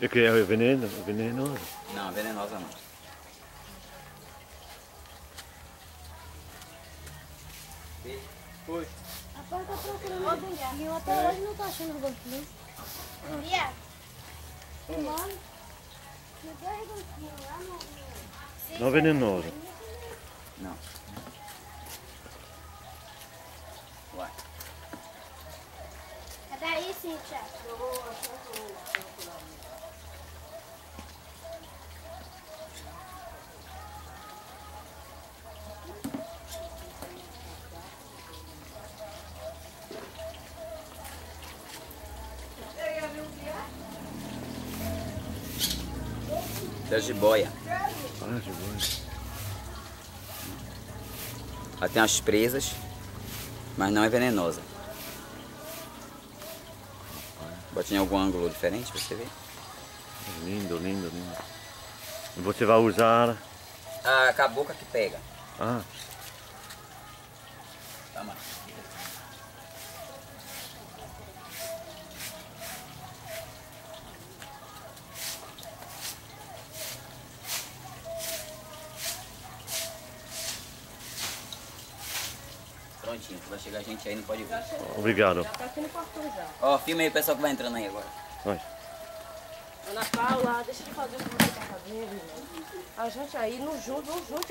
E que é veneno? Venenoso? Não, venenosa não. Foi. A porta tá procurando o banquinho, até hoje não tá achando o banquinho. Bia, mano, me deu o banquinho lá no... Não venenoso. Não. Uai. Cadê aí, Cíntia? Da jiboia. Ah, bom. Ela tem as presas, mas não é venenosa. Bota em algum ângulo diferente pra você ver. Lindo, lindo, lindo. E você vai usar... Ah, a boca que pega. Ah, Tá, Prontinho, vai chegar gente aí, não pode ver. obrigado. Já tá aqui no portão já. Ó, filma aí o pessoal que vai entrando aí agora. Vai. Ana Paula, deixa eu fazer o que você tá fazendo, irmão. A gente aí não junta, não junta.